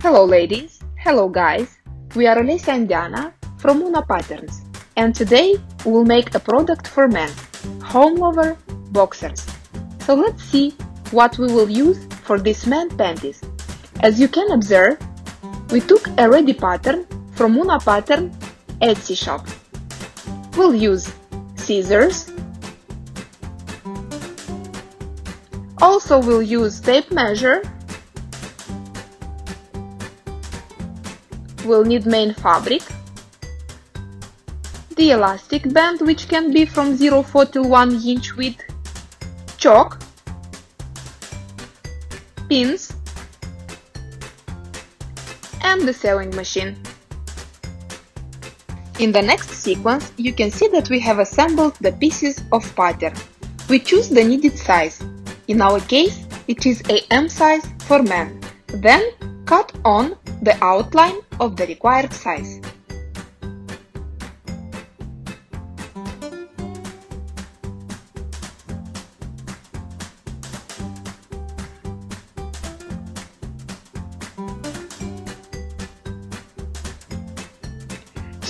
Hello ladies, hello guys, we are Olesya and Diana from MUNA Patterns and today we'll make a product for men, home lover boxers. So let's see what we will use for this men panties. As you can observe, we took a ready pattern from MUNA Pattern Etsy shop. We'll use scissors, also we'll use tape measure we'll need main fabric, the elastic band which can be from 0.4 to 1 inch width, chalk, pins and the sewing machine. In the next sequence you can see that we have assembled the pieces of pattern. We choose the needed size. In our case it is a M size for men. Then cut on the outline of the required size.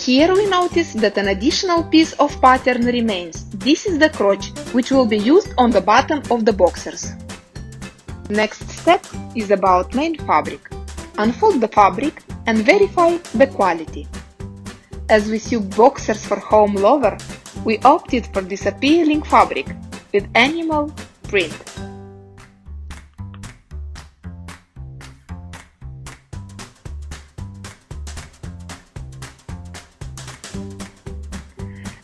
Here we notice that an additional piece of pattern remains. This is the crotch, which will be used on the bottom of the boxers. Next step is about main fabric. Unfold the fabric and verify the quality. As we sew boxers for home lover, we opted for this appealing fabric with animal print.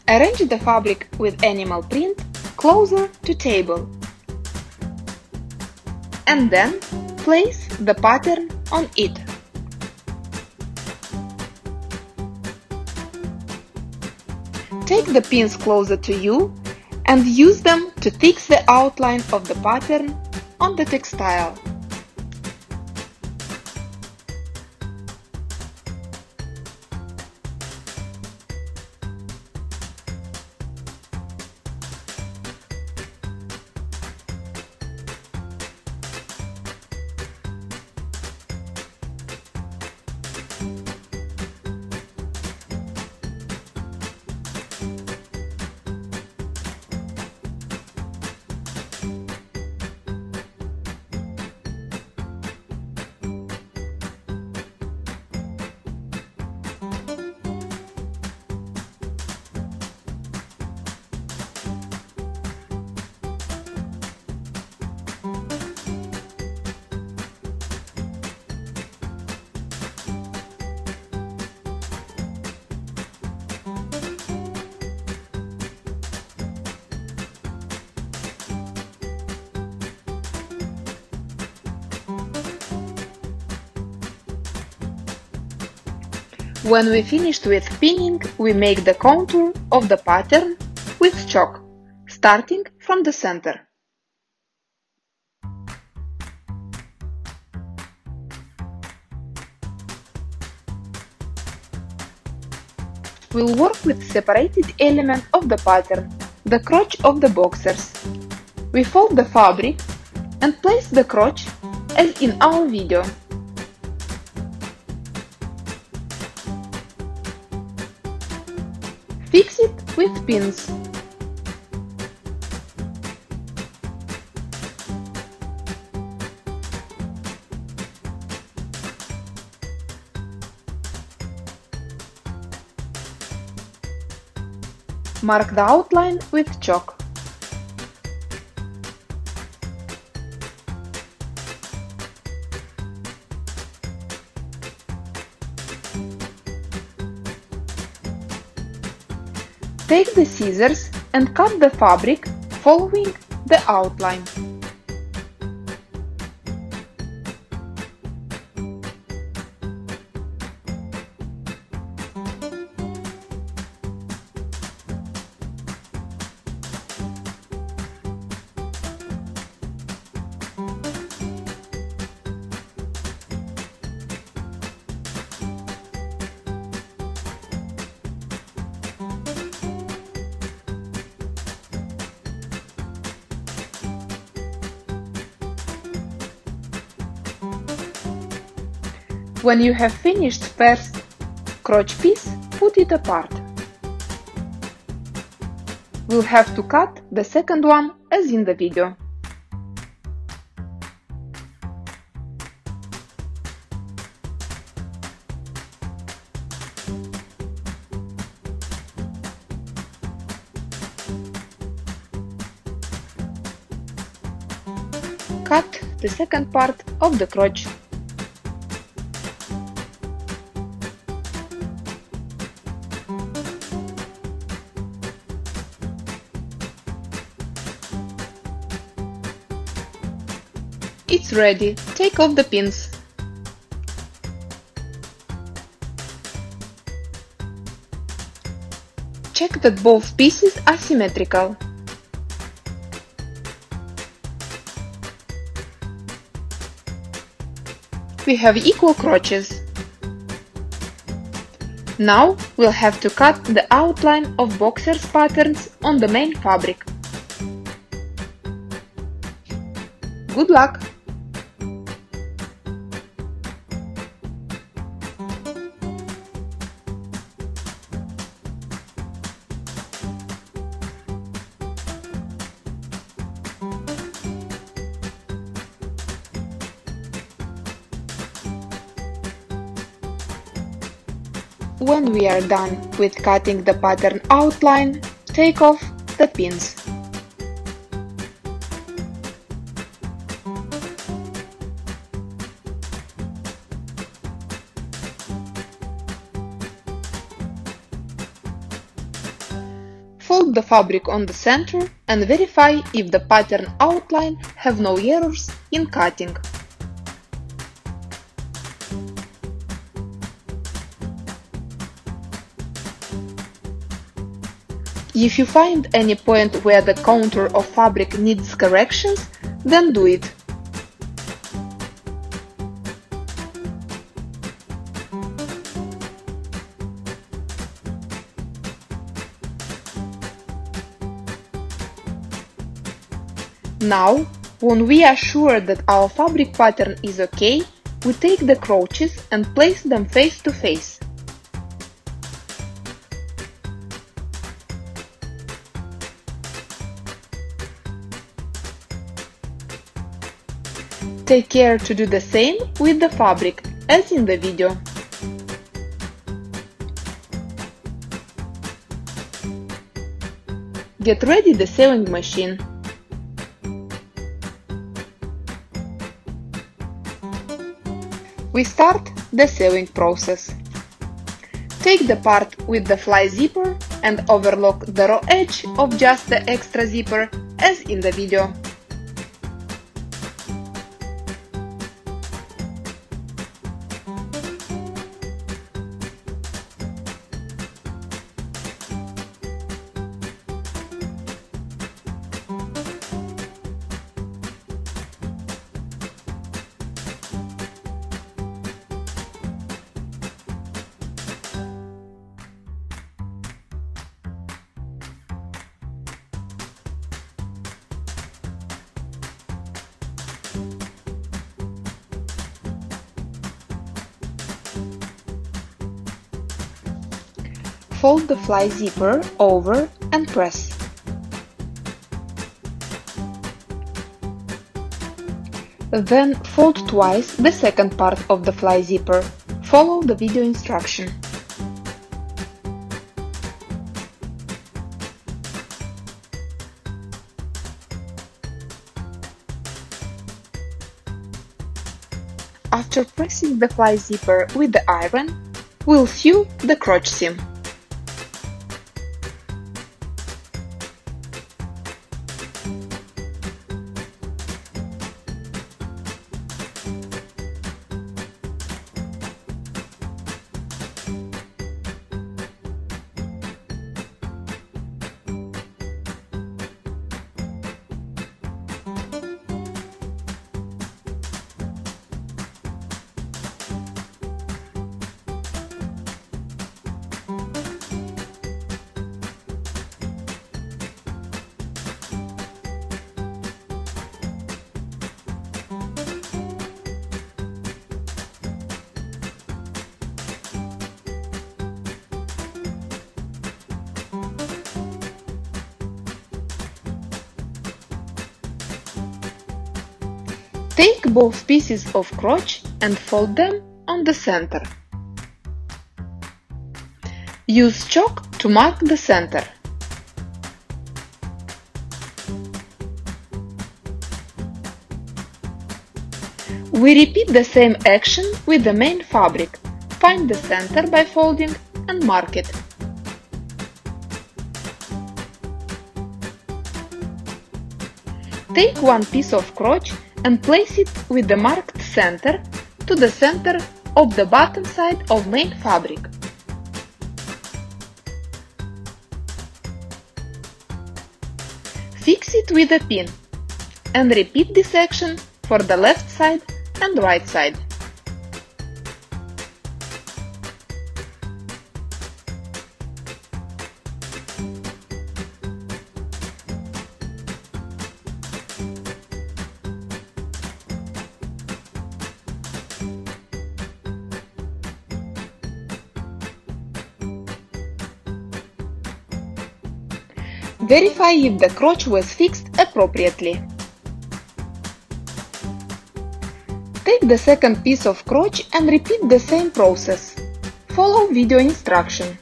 Arrange the fabric with animal print closer to table and then place the pattern on it. Take the pins closer to you and use them to fix the outline of the pattern on the textile. When we finished with pinning, we make the contour of the pattern with chalk, starting from the center. We'll work with separated element of the pattern, the crotch of the boxers. We fold the fabric and place the crotch as in our video. With pins. Mark the outline with chalk. Take the scissors and cut the fabric following the outline. When you have finished first crotch piece, put it apart. We'll have to cut the second one as in the video. Cut the second part of the crotch. Ready, take off the pins. Check that both pieces are symmetrical. We have equal crotches. Now we'll have to cut the outline of boxers patterns on the main fabric. Good luck! We are done with cutting the pattern outline, take off the pins. Fold the fabric on the center and verify if the pattern outline have no errors in cutting. If you find any point where the contour of fabric needs corrections, then do it. Now, when we are sure that our fabric pattern is okay, we take the crotches and place them face to face. Take care to do the same with the fabric, as in the video. Get ready the sewing machine. We start the sewing process. Take the part with the fly zipper and overlock the raw edge of just the extra zipper as in the video. Fold the fly zipper over and press. Then fold twice the second part of the fly zipper. Follow the video instruction. After pressing the fly zipper with the iron, we'll sew the crotch seam. Take both pieces of crotch and fold them on the center. Use chalk to mark the center. We repeat the same action with the main fabric. Find the center by folding and mark it. Take one piece of crotch and place it with the marked center to the center of the bottom side of main fabric. Fix it with a pin and repeat this action for the left side and right side. Verify if the crotch was fixed appropriately. Take the second piece of crotch and repeat the same process. Follow video instruction.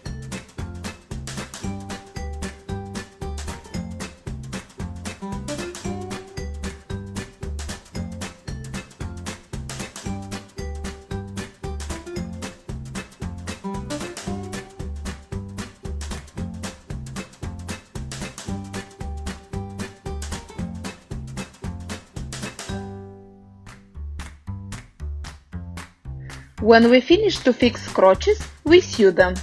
When we finish to fix crotches, we sew them.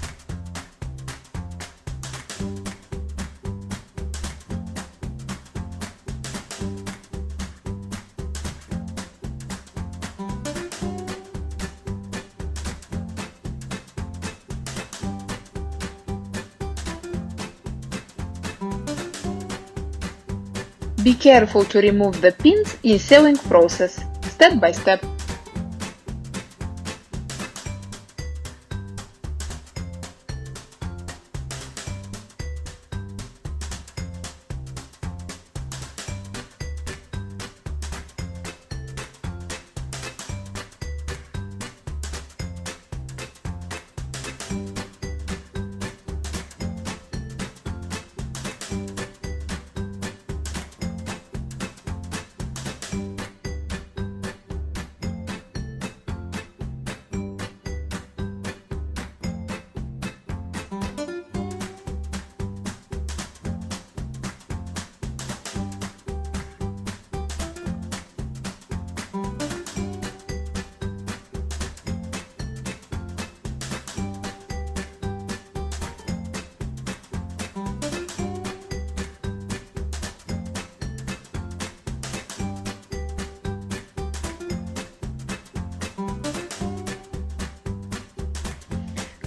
Be careful to remove the pins in sewing process, step by step.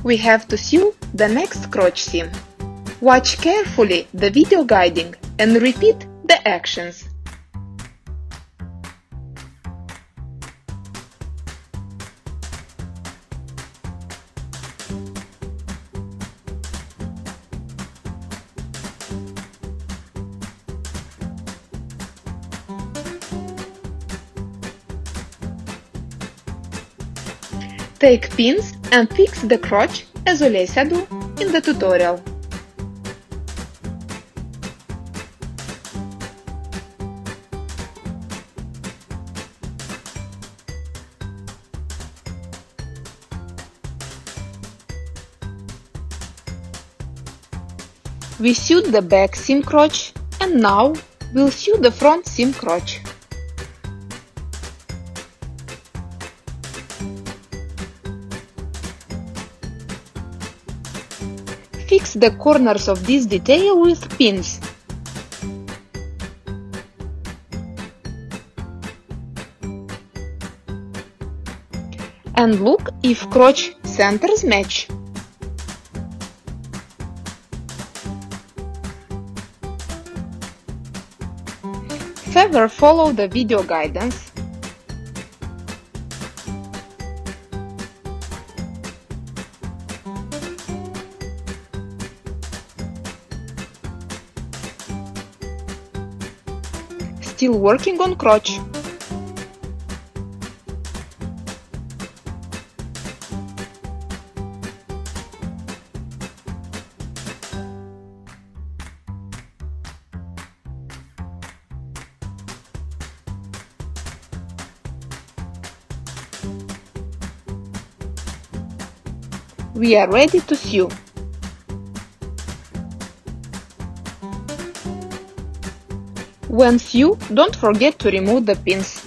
We have to sew the next crotch seam. Watch carefully the video guiding and repeat the actions. Take pins and fix the crotch as Olesya do in the tutorial. We sewed the back seam crotch and now we'll sew the front seam crotch. Fix the corners of this detail with pins. And look if crotch centers match. Further follow the video guidance still working on crotch. We are ready to sew. When sew, don't forget to remove the pins.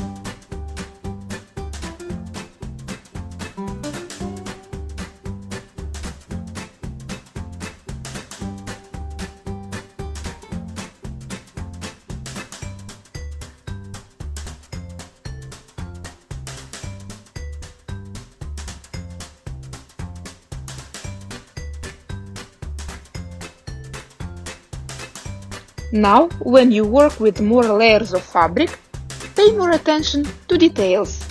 Now, when you work with more layers of fabric, pay more attention to details.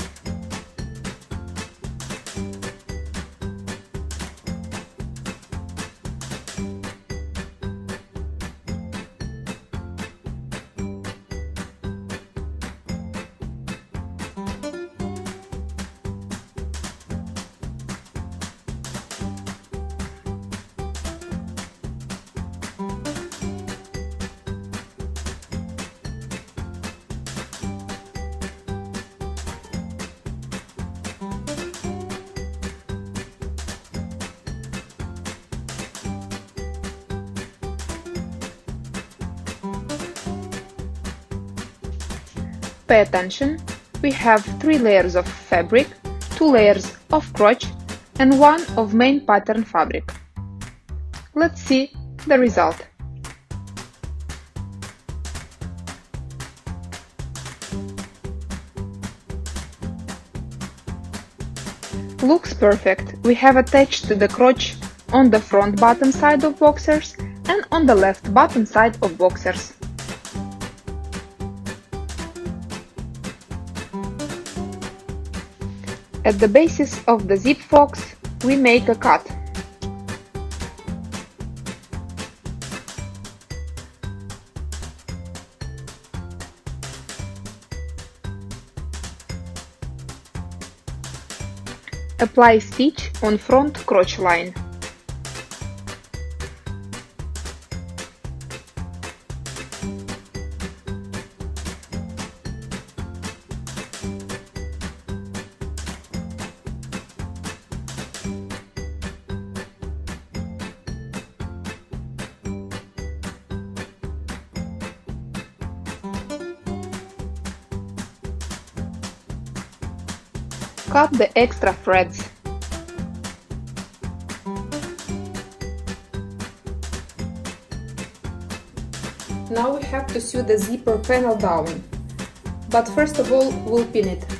Pay attention, we have 3 layers of fabric, 2 layers of crotch and 1 of main pattern fabric. Let's see the result. Looks perfect. We have attached the crotch on the front bottom side of boxers and on the left bottom side of boxers. At the basis of the zip fox, we make a cut. Apply stitch on front crotch line. Cut the extra threads. Now we have to sew the zipper panel down, but first of all we'll pin it.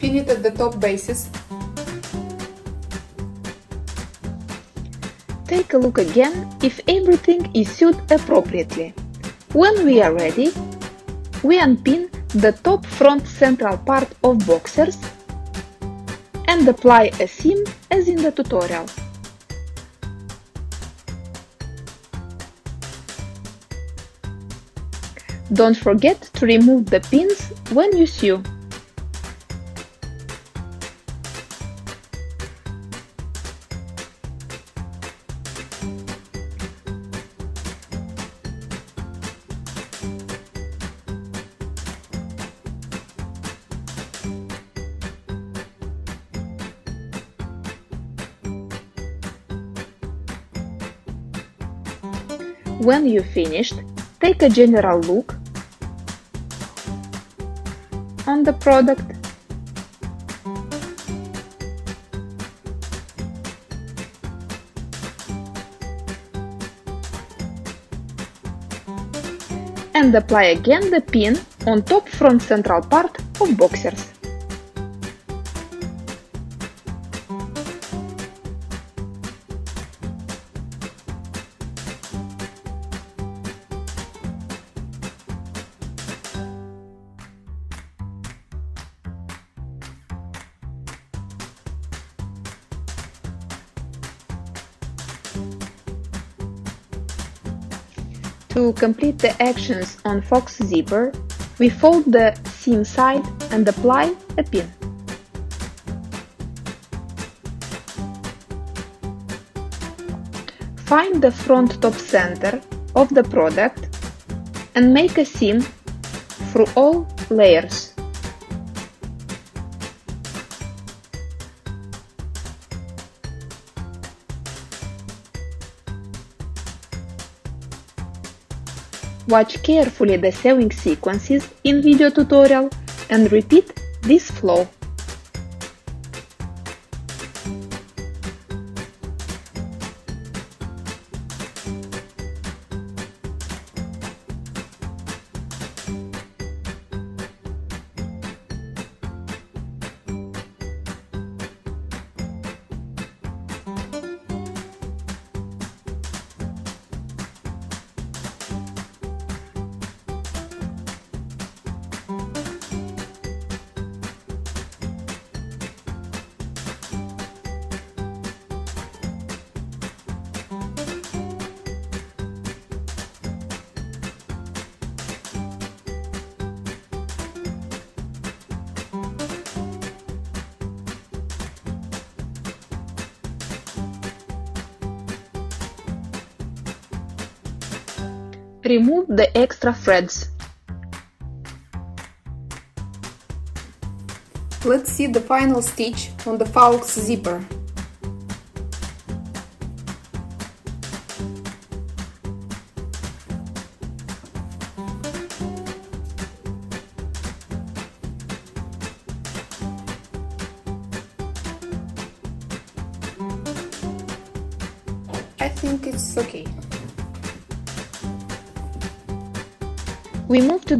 Pin it at the top bases. Take a look again if everything is sewed appropriately. When we are ready, we unpin the top front central part of boxers and apply a seam as in the tutorial. Don't forget to remove the pins when you sew. When you finished, take a general look on the product and apply again the pin on top front central part of boxers. Complete the actions on Fox zipper, we fold the seam side and apply a pin. Find the front top center of the product and make a seam through all layers. Watch carefully the sewing sequences in video tutorial and repeat this flow. Remove the extra threads. Let's see the final stitch on the Fox zipper.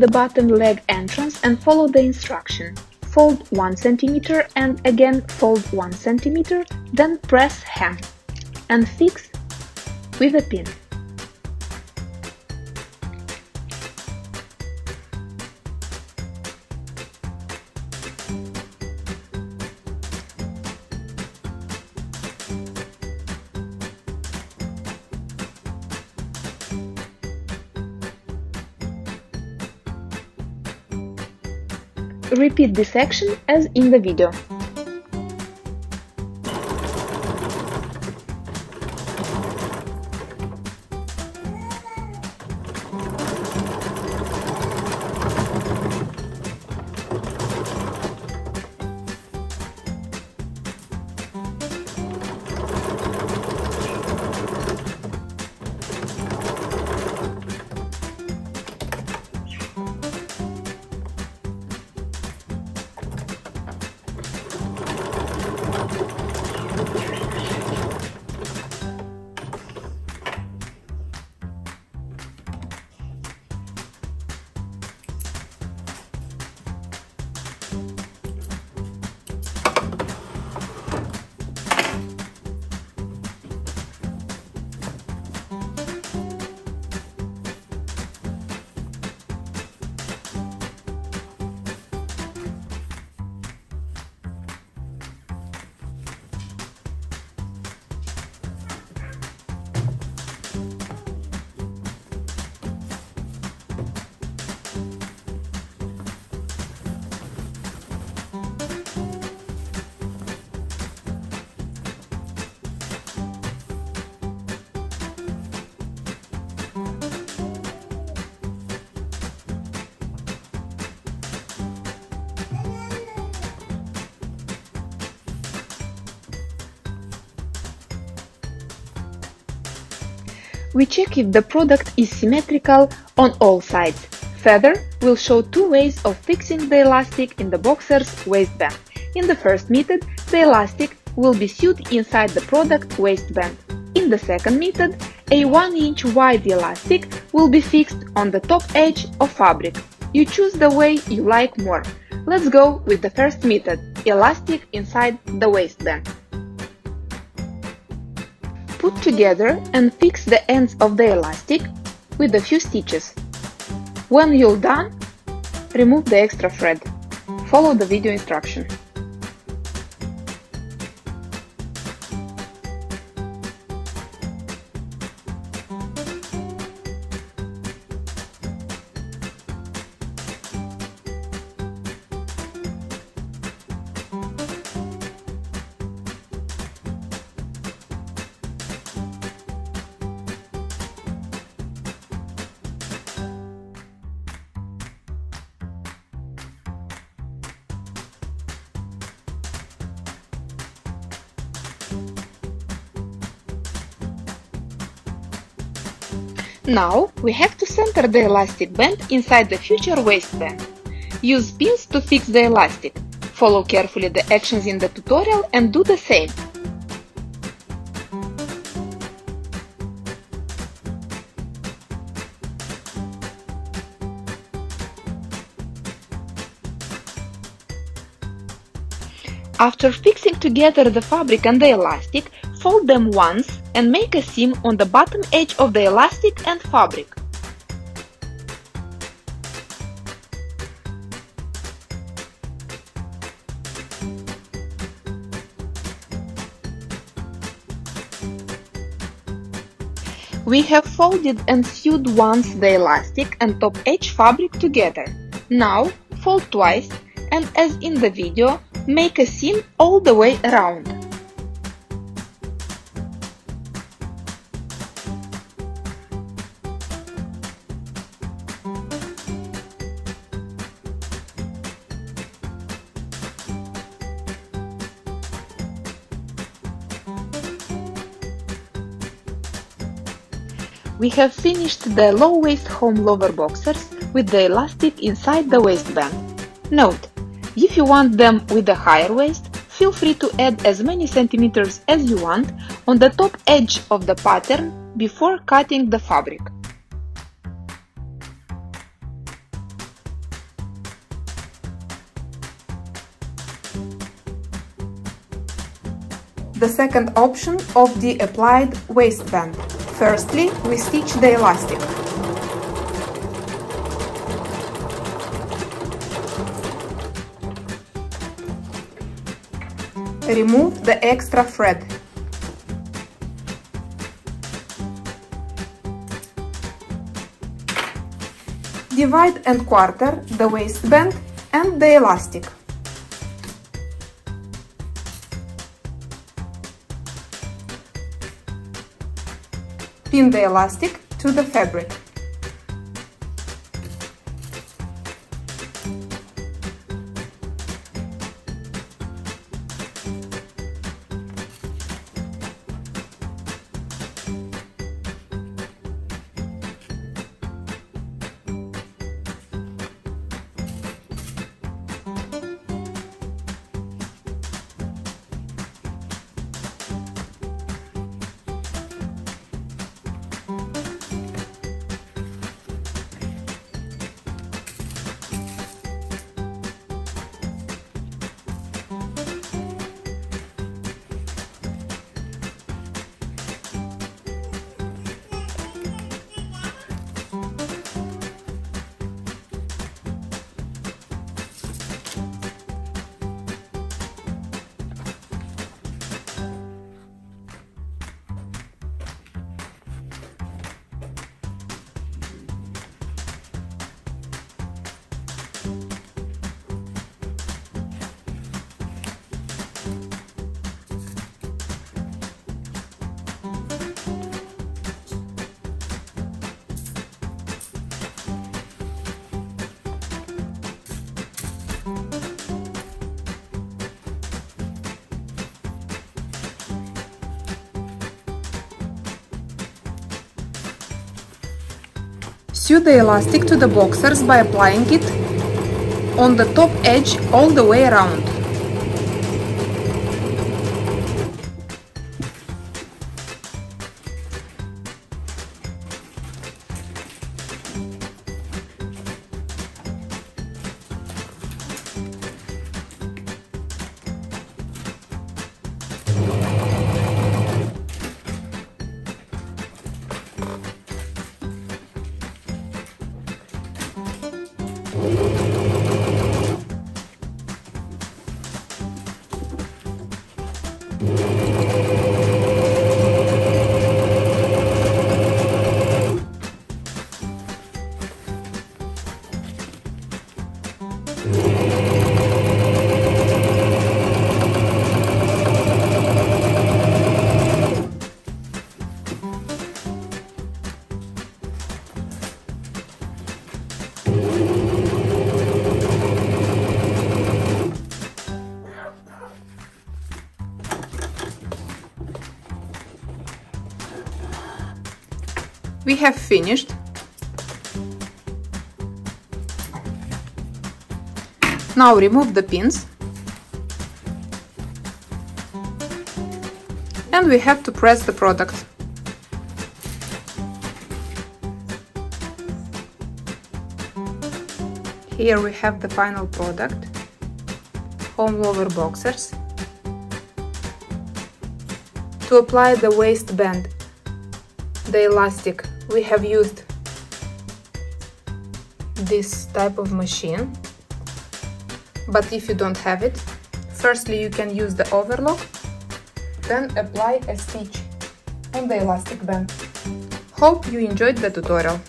The bottom leg entrance and follow the instruction. Fold 1 cm and again fold 1 cm, then press hem and fix with a pin. Repeat this action as in the video. We check if the product is symmetrical on all sides. Further, we'll show two ways of fixing the elastic in the boxer's waistband. In the first method, the elastic will be sewed inside the product waistband. In the second method, a 1 inch wide elastic will be fixed on the top edge of fabric. You choose the way you like more. Let's go with the first method, elastic inside the waistband. Put together and fix the ends of the elastic with a few stitches. When you're done, remove the extra thread. Follow the video instruction. Now we have to center the elastic band inside the future waistband. Use pins to fix the elastic. Follow carefully the actions in the tutorial and do the same. After fixing together the fabric and the elastic, fold them once and make a seam on the bottom edge of the elastic and fabric. We have folded and sewed once the elastic and top edge fabric together. Now fold twice and as in the video, make a seam all the way around. We have finished the low waist home lover boxers with the elastic inside the waistband. Note, if you want them with a higher waist, feel free to add as many centimeters as you want on the top edge of the pattern before cutting the fabric. The second option of the applied waistband. Firstly, we stitch the elastic. Remove the extra thread. Divide and quarter the waistband and the elastic. Pin the elastic to the fabric. Sew the elastic to the boxers by applying it on the top edge all the way around. We have finished. Now remove the pins. And we have to press the product. Here we have the final product, home lover boxers. To apply the waistband, the elastic, we have used this type of machine. But if you don't have it, firstly you can use the overlock, then apply a stitch on the elastic band. Hope you enjoyed the tutorial.